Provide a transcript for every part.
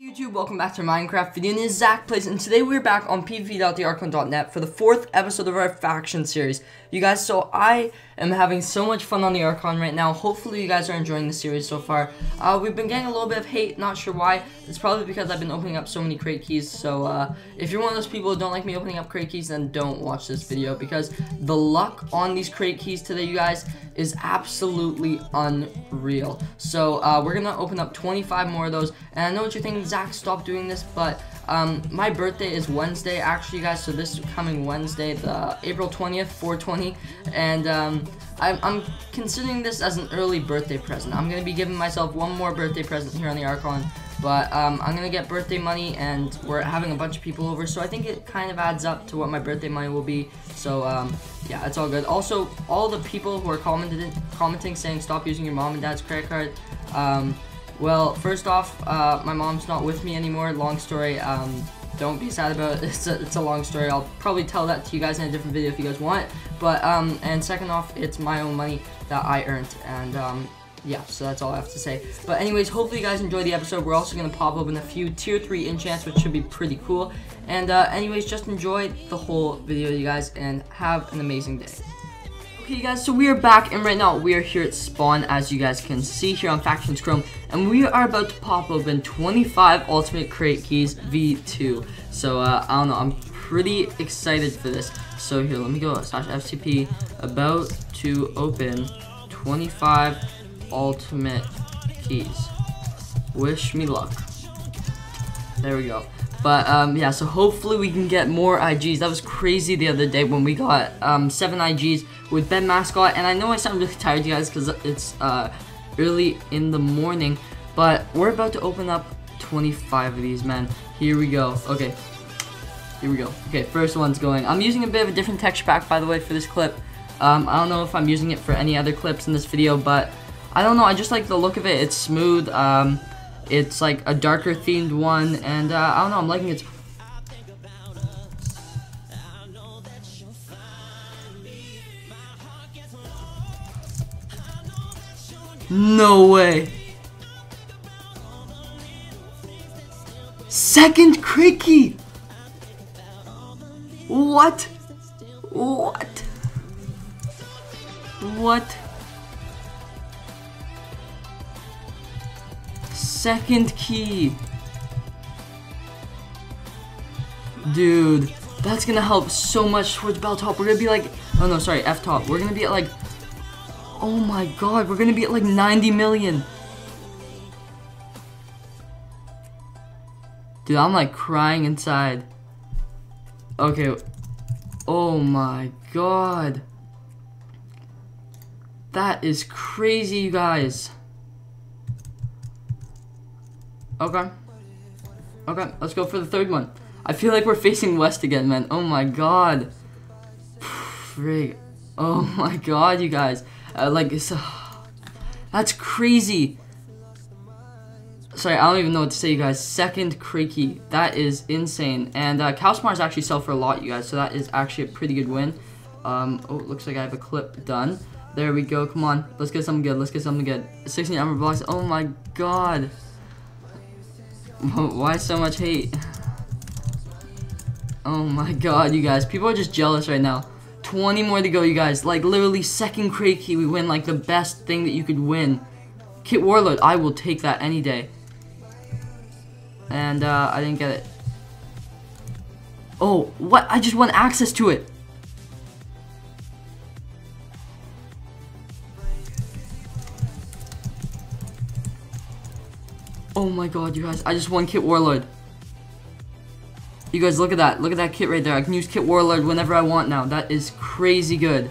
YouTube, welcome back to Minecraft video, and is Zach Plays, and today we're back on pvp.thearchon.net for the fourth episode of our faction series. You guys, so I am having so much fun on the Archon right now. Hopefully you guys are enjoying the series so far. Uh, we've been getting a little bit of hate, not sure why. It's probably because I've been opening up so many crate keys, so uh, if you're one of those people who don't like me opening up crate keys, then don't watch this video, because the luck on these crate keys today, you guys, is absolutely unreal. So uh, we're gonna open up 25 more of those, and I know what you're thinking, Zach, stop doing this, but um, my birthday is Wednesday, actually, guys. So this coming Wednesday, the April 20th, 420, and um, I'm, I'm, considering this as an early birthday present. I'm gonna be giving myself one more birthday present here on the Archon, but um, I'm gonna get birthday money, and we're having a bunch of people over, so I think it kind of adds up to what my birthday money will be. So um, yeah, it's all good. Also, all the people who are commenting, commenting saying stop using your mom and dad's credit card. Well, first off, uh, my mom's not with me anymore. Long story. Um, don't be sad about it. It's a, it's a long story. I'll probably tell that to you guys in a different video if you guys want. But, um, and second off, it's my own money that I earned. And, um, yeah, so that's all I have to say. But anyways, hopefully you guys enjoyed the episode. We're also going to pop open a few tier 3 enchants, which should be pretty cool. And, uh, anyways, just enjoy the whole video, you guys, and have an amazing day. Okay guys, so we are back and right now we are here at spawn as you guys can see here on Factions Chrome and we are about to pop open 25 ultimate crate keys V2. So uh, I don't know, I'm pretty excited for this. So here, let me go slash FTP about to open 25 ultimate keys. Wish me luck. There we go. But um, yeah, so hopefully we can get more IGs. That was crazy the other day when we got um, seven IGs with Ben Mascott. And I know I sound really tired, you guys, because it's uh, early in the morning. But we're about to open up 25 of these, man. Here we go. Okay. Here we go. Okay, first one's going. I'm using a bit of a different texture pack, by the way, for this clip. Um, I don't know if I'm using it for any other clips in this video, but I don't know. I just like the look of it. It's smooth. Um, it's like a darker themed one, and uh, I don't know, I'm liking it. No way. Second Cricky. What? What? What? second key. Dude, that's gonna help so much towards Baltop. We're gonna be like, oh no, sorry, F top. We're gonna be at like, oh my god, we're gonna be at like 90 million. Dude, I'm like crying inside. Okay. Oh my god. That is crazy, you guys. Okay. Okay, let's go for the third one. I feel like we're facing west again, man. Oh my god. Frig. Oh my god, you guys. Uh, like, it's, uh, that's crazy. Sorry, I don't even know what to say, you guys. Second Creaky. That is insane. And uh, cow spawners actually sell for a lot, you guys. So that is actually a pretty good win. Um, oh, looks like I have a clip done. There we go. Come on. Let's get something good. Let's get something good. 16 armor blocks. Oh my god. Why so much hate? Oh my god, you guys. People are just jealous right now. 20 more to go, you guys. Like, literally, second crate key, we win, like, the best thing that you could win. Kit Warlord, I will take that any day. And, uh, I didn't get it. Oh, what? I just want access to it. Oh my god, you guys. I just won Kit Warlord. You guys, look at that. Look at that kit right there. I can use Kit Warlord whenever I want now. That is crazy good.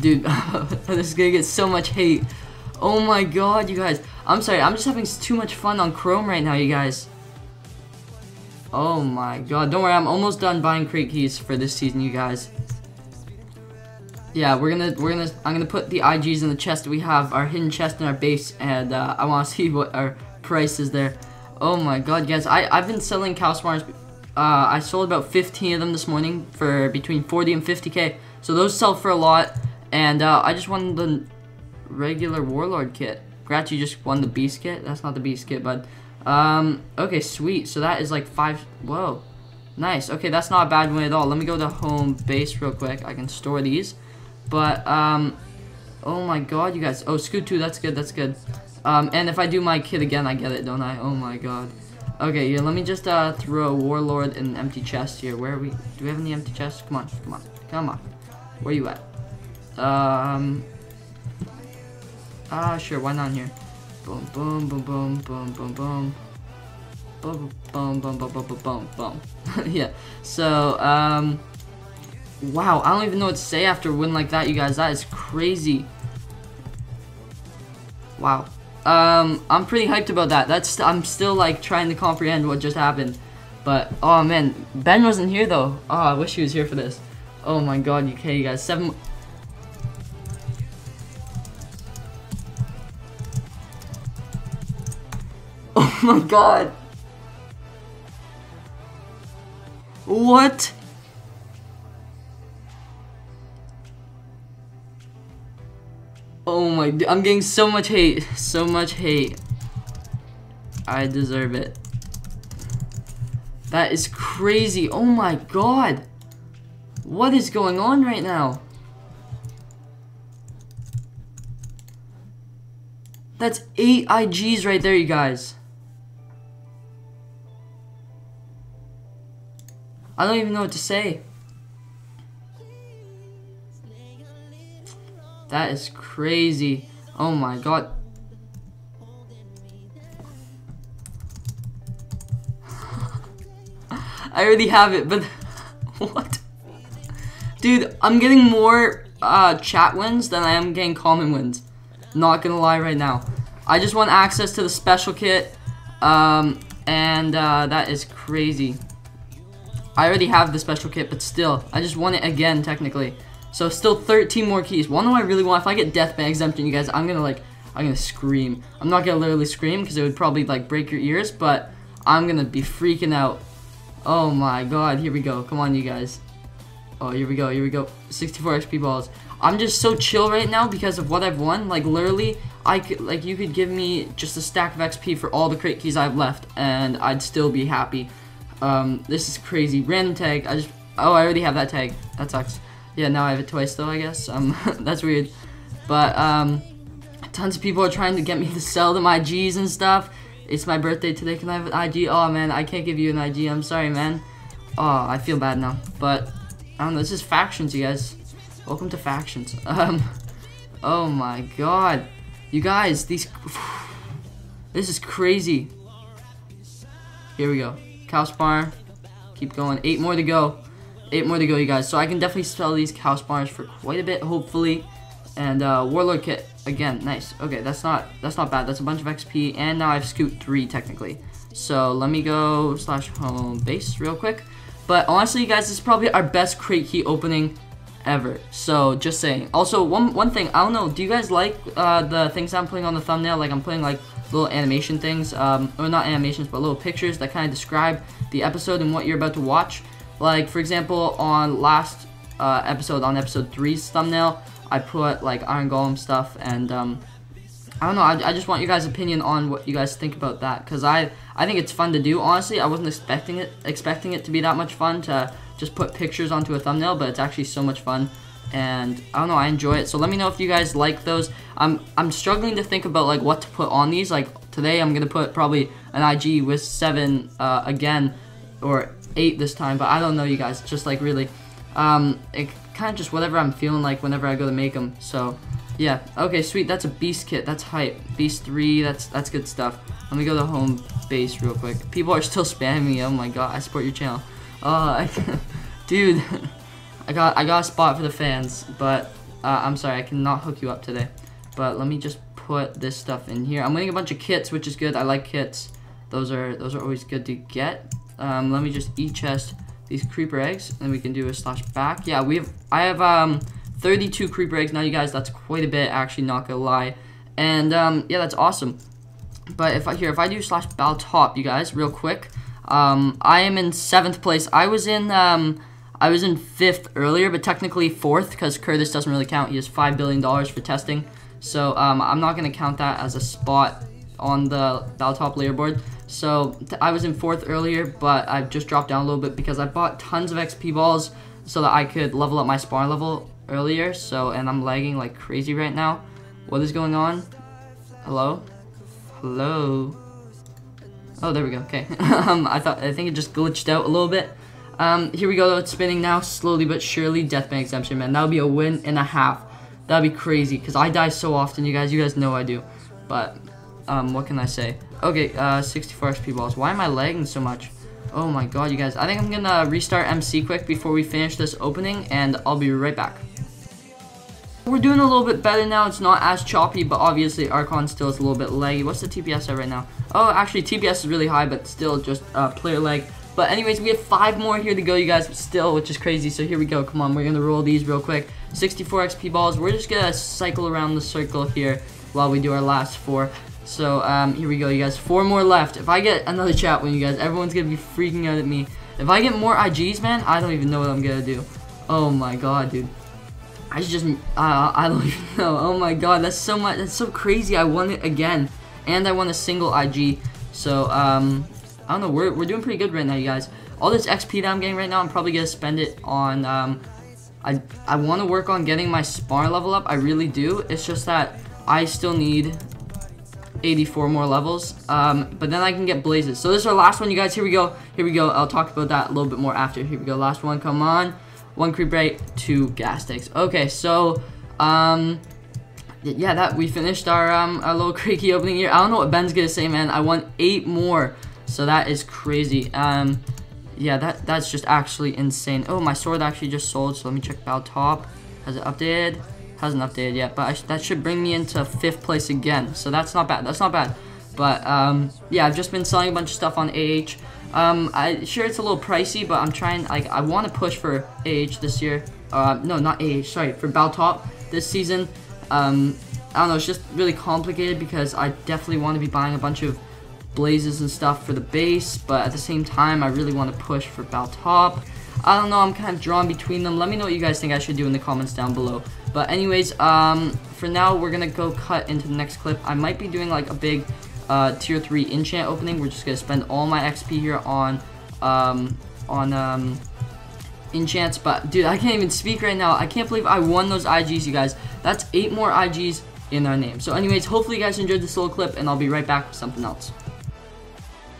Dude, this is gonna get so much hate. Oh my god, you guys. I'm sorry, I'm just having too much fun on Chrome right now, you guys. Oh my god. Don't worry, I'm almost done buying crate keys for this season, you guys yeah, we're gonna we're gonna I'm gonna put the IGs in the chest we have our hidden chest in our base, and uh, I want to see what our price is there. Oh my god, guys. I, I've been selling cow. Uh, I sold about 15 of them this morning for between 40 and 50k. So those sell for a lot. And uh, I just won the regular warlord kit. Gratch, you just won the beast kit? That's not the beast kit, but... Um, okay, sweet. So that is like five... Whoa. Nice. Okay, that's not a bad one at all. Let me go to home base real quick. I can store these. But, um... Oh my god, you guys. Oh, Scoot 2, that's good, that's good. Um, and if I do my kit again, I get it, don't I? Oh my god. Okay, yeah, let me just uh, throw a Warlord in an empty chest here. Where are we? Do we have any empty chests? Come on, come on, come on. Where you at? Um. Ah, sure, why not here? Boom, boom, boom, boom, boom, boom. Boom, boom, boom, boom, boom, boom, boom, boom. yeah, so, um. Wow, I don't even know what to say after a win like that, you guys. That is crazy. Wow. Um, I'm pretty hyped about that. That's I'm still like trying to comprehend what just happened. But oh man, Ben wasn't here though. Oh, I wish he was here for this. Oh my god, okay, you guys, seven. Oh my god. What? Oh my, I'm getting so much hate, so much hate. I deserve it. That is crazy, oh my god. What is going on right now? That's 8 IGs right there, you guys. I don't even know what to say. That is crazy. Oh my god. I already have it, but what? Dude, I'm getting more uh, chat wins than I am getting common wins. Not gonna lie right now. I just want access to the special kit, um, and uh, that is crazy. I already have the special kit, but still, I just want it again, technically. So still 13 more keys. One do I really want, if I get deathban exemption, you guys, I'm gonna like, I'm gonna scream. I'm not gonna literally scream because it would probably like break your ears, but I'm gonna be freaking out. Oh my god, here we go. Come on, you guys. Oh, here we go, here we go. 64 XP balls. I'm just so chill right now because of what I've won. Like, literally, I could, like, you could give me just a stack of XP for all the crate keys I've left, and I'd still be happy. Um, this is crazy. Random tag. I just, oh, I already have that tag. That sucks. Yeah, now I have it twice though, I guess. Um, that's weird. But, um, tons of people are trying to get me to sell them IGs and stuff. It's my birthday today. Can I have an IG? Oh, man, I can't give you an IG. I'm sorry, man. Oh, I feel bad now. But, I don't know. This is factions, you guys. Welcome to factions. Um, oh my god. You guys, these... This is crazy. Here we go. Cow. Keep going. Eight more to go. Eight more to go, you guys. So I can definitely sell these cow spawners for quite a bit, hopefully. And uh, warlord kit again, nice. Okay, that's not that's not bad. That's a bunch of XP, and now I have scoot three technically. So let me go slash home base real quick. But honestly, you guys, this is probably our best crate key opening ever. So just saying. Also, one one thing I don't know. Do you guys like uh, the things I'm putting on the thumbnail? Like I'm putting like little animation things, um, or not animations, but little pictures that kind of describe the episode and what you're about to watch. Like, for example, on last uh, episode, on episode 3's thumbnail, I put, like, Iron Golem stuff, and, um, I don't know, I, I just want you guys' opinion on what you guys think about that, because I, I think it's fun to do, honestly, I wasn't expecting it, expecting it to be that much fun to just put pictures onto a thumbnail, but it's actually so much fun, and I don't know, I enjoy it, so let me know if you guys like those, I'm, I'm struggling to think about, like, what to put on these, like, today I'm gonna put probably an IG with 7, uh, again, or eight this time, but I don't know, you guys. Just like really, um, it kind of just whatever I'm feeling like whenever I go to make them. So, yeah. Okay, sweet. That's a beast kit. That's hype. Beast three. That's that's good stuff. Let me go to home base real quick. People are still spamming me. Oh my god, I support your channel. Uh, I, dude, I got I got a spot for the fans, but uh, I'm sorry, I cannot hook you up today. But let me just put this stuff in here. I'm winning a bunch of kits, which is good. I like kits. Those are those are always good to get. Um, let me just e-chest these creeper eggs, and we can do a slash back. Yeah, we have, I have um, 32 creeper eggs now, you guys. That's quite a bit, actually, not gonna lie. And um, yeah, that's awesome. but if I here if I do slash Baltop, you guys, real quick, um, I am in seventh place. I was in um, I was in fifth earlier, but technically fourth because Curtis doesn't really count. He has five billion dollars for testing, so um, I'm not gonna count that as a spot on the top leaderboard. So I was in fourth earlier, but I've just dropped down a little bit because I bought tons of XP balls so that I could level up my spawn level earlier. So and I'm lagging like crazy right now. What is going on? Hello? Hello? Oh, there we go. Okay. um, I thought I think it just glitched out a little bit. Um, here we go. Though. It's spinning now, slowly but surely. Deathban exemption, man. That would be a win and a half. That'd be crazy because I die so often. You guys, you guys know I do. But um, what can I say? Okay, uh, 64 XP balls. Why am I lagging so much? Oh my god, you guys. I think I'm gonna restart MC quick before we finish this opening, and I'll be right back. We're doing a little bit better now. It's not as choppy, but obviously Archon still is a little bit laggy. What's the TPS at right now? Oh, actually TPS is really high, but still just uh, player lag. But anyways, we have five more here to go, you guys, still, which is crazy. So here we go. Come on, we're going to roll these real quick. 64 XP balls. We're just going to cycle around the circle here while we do our last four. So um, here we go, you guys. Four more left. If I get another chat win, you guys, everyone's to be freaking out at me. If I get more IGs, man, I don't even know what I'm to do. Oh my god, dude. I just, uh, I don't even know. Oh my god, that's so much, that's so crazy. I won it again. And I won a single IG. So, um, I don't know, we're, we're doing pretty good right now, you guys. All this XP that I'm getting right now, I'm probably to spend it on, um, I, I want to work on getting my spawn level up. I really do. It's just that I still need 84 more levels. Um, but then I can get blazes. So this is our last one, you guys. Here we go. Here we go. I'll talk about that a little bit more after. Here we go. Last one. Come on one creep rate, two gas tanks. Okay, so um, yeah, that we finished our um our little creaky opening here. I don't know what Ben's gonna say, man. I want eight more, so that is crazy. Um, yeah, that that's just actually insane. Oh, my sword actually just sold, so let me check about top. Has it updated? Hasn't updated yet, but sh that should bring me into fifth place again. So that's not bad. That's not bad. But um, yeah, I've just been selling a bunch of stuff on AH. Um, I sure it's a little pricey, but I'm trying. Like, I want to push for AH this year. Uh, no, not AH. Sorry, for Baltop this season. Um, I don't know. It's just really complicated because I definitely want to be buying a bunch of blazes and stuff for the base, but at the same time, I really want to push for Baltop. I don't know. I'm kind of drawn between them. Let me know what you guys think I should do in the comments down below. But anyways, um, for now, we're gonna go cut into the next clip. I might be doing like a big uh, tier 3 enchant opening. We're just going to spend all my XP here on, um, on, um, enchants. But, dude, I can't even speak right now. I can't believe I won those IGs, you guys. That's 8 more IGs in our name. So, anyways, hopefully you guys enjoyed this little clip, and I'll be right back with something else.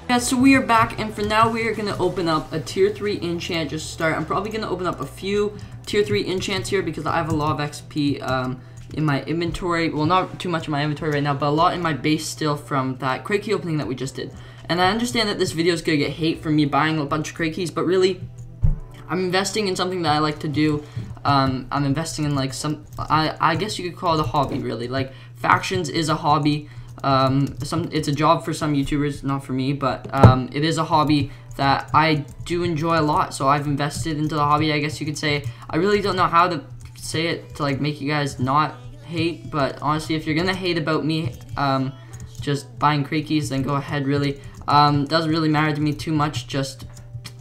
Yeah, so we are back, and for now we are going to open up a tier 3 enchant just to start. I'm probably going to open up a few tier 3 enchants here because I have a lot of XP, um, in my inventory. Well, not too much in my inventory right now, but a lot in my base still from that crate key opening that we just did. And I understand that this video is going to get hate from me buying a bunch of crate keys, but really, I'm investing in something that I like to do. Um, I'm investing in like some, I, I guess you could call it a hobby really. Like factions is a hobby. Um, some It's a job for some YouTubers, not for me, but um, it is a hobby that I do enjoy a lot. So I've invested into the hobby, I guess you could say. I really don't know how to say it to like make you guys not hate, but honestly, if you're gonna hate about me, um, just buying keys, then go ahead. Really, um, doesn't really matter to me too much. Just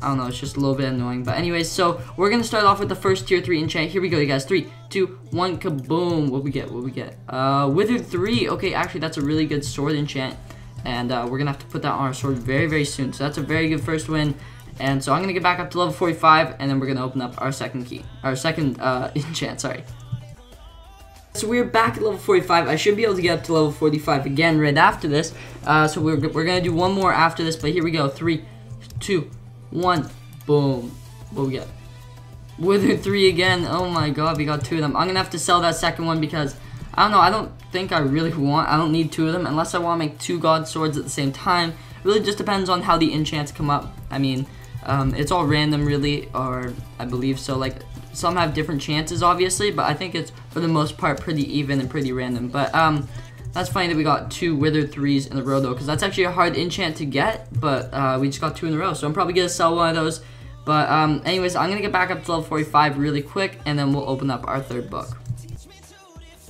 I don't know, it's just a little bit annoying. But anyways, so we're gonna start off with the first tier three enchant. Here we go, you guys. Three, two, one, kaboom! What we get? What we get? Uh, withered three. Okay, actually, that's a really good sword enchant, and uh, we're gonna have to put that on our sword very, very soon. So that's a very good first win. And so I'm gonna get back up to level 45, and then we're gonna open up our second key, our second uh, enchant. Sorry. So we're back at level 45. I should be able to get up to level 45 again right after this. Uh, so we're, we're going to do one more after this, but here we go. Three, two, one, boom. What we get? Wither 3 again. Oh my god, we got two of them. I'm going to have to sell that second one because, I don't know, I don't think I really want, I don't need two of them unless I want to make two god swords at the same time. Really just depends on how the enchants come up. I mean, um, it's all random really, or I believe so. Like some have different chances, obviously, but I think it's, for the most part, pretty even and pretty random. But, um, that's funny that we got two Withered 3s in a row, though, because that's actually a hard enchant to get, but uh, we just got two in a row, so I'm probably going to sell one of those. But, um, anyways, I'm going to get back up to level 45 really quick, and then we'll open up our third book.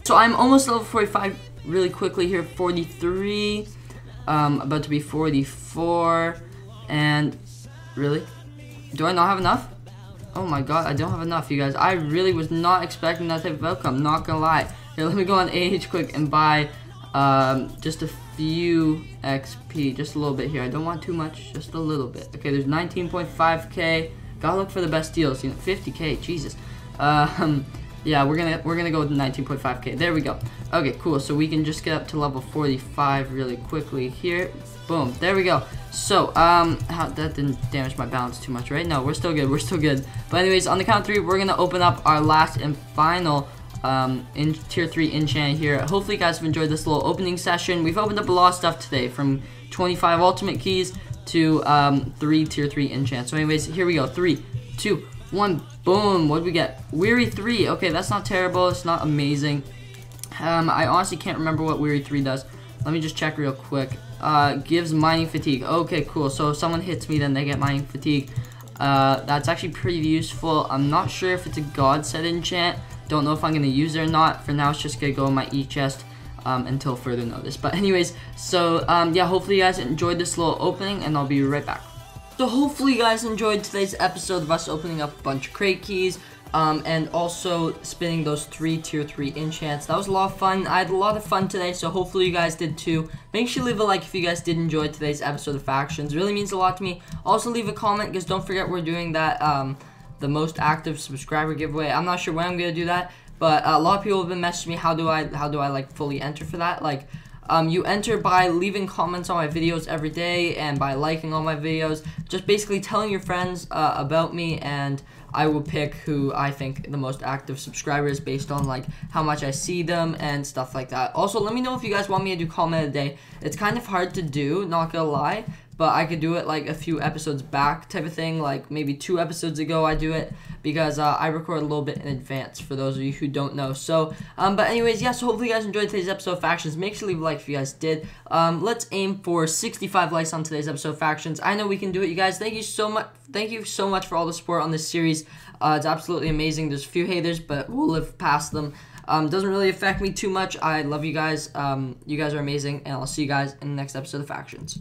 So I'm almost level 45 really quickly here, 43. Um, about to be 44. And really? Do I not have enough? Oh my god, I don't have enough, you guys. I really was not expecting that type of outcome, not gonna lie. Here, let me go on AH quick and buy um, just a few XP, just a little bit here. I don't want too much, just a little bit. Okay, there's 19.5k. Gotta look for the best deals. You know, 50k, Jesus. Um, yeah, we're gonna we're gonna go with 19.5k. There we go. Okay, cool. So we can just get up to level 45 really quickly here. Boom. There we go. So, um, how, that didn't damage my balance too much, right? No, we're still good. We're still good. But anyways, on the count three, we're gonna open up our last and final um, in tier 3 enchant here. Hopefully you guys have enjoyed this little opening session. We've opened up a lot of stuff today from 25 ultimate keys to um, 3 tier 3 enchant. So anyways, here we go. Three, two, one, boom. What do we get? Weary 3. Okay, that's not terrible. It's not amazing. Um, I honestly can't remember what Weary 3 does. Let me just check real quick. Uh, gives mining fatigue. Okay, cool. So if someone hits me, then they get mining fatigue. Uh, that's actually pretty useful. I'm not sure if it's a god set enchant. Don't know if I'm going to use it or not. For now, it's just going to go in my e-chest um, until further notice. But anyways, so um, yeah, hopefully you guys enjoyed this little opening, and I'll be right back. So hopefully you guys enjoyed today's episode of us opening up a bunch of crate keys. Um, and also spinning those three tier 3 enchants. That was a lot of fun. I had a lot of fun today, so hopefully you guys did too. Make sure to leave a like if you guys did enjoy today's episode of Factions. It really means a lot to me. Also leave a comment, because don't forget we're doing that um, the most active subscriber giveaway. I'm not sure when I'm gonna do that, but a lot of people have been messaging me. How do I how do I like fully enter for that? Like, um, you enter by leaving comments on my videos every day and by liking all my videos. Just basically telling your friends uh, about me and I will pick who I think the most active subscriber is based on like how much I see them and stuff like that. Also, let me know if you guys want me to do comment a day. It's kind of hard to do, not gonna lie, but I could do it like a few episodes back type of thing, like maybe two episodes ago I do it because uh, I record a little bit in advance for those of you who don't know. So, um, but anyways, yeah, so hopefully you guys enjoyed today's episode of Factions. Make sure to leave a like if you guys did. Um, let's aim for 65 likes on today's episode of Factions. I know we can do it, you guys. Thank you so much. Thank you so much for all the support on this series. Uh, it's absolutely amazing. There's a few haters, but we'll live past them. Um, doesn't really affect me too much. I love you guys. Um, you guys are amazing, and I'll see you guys in the next episode of Factions.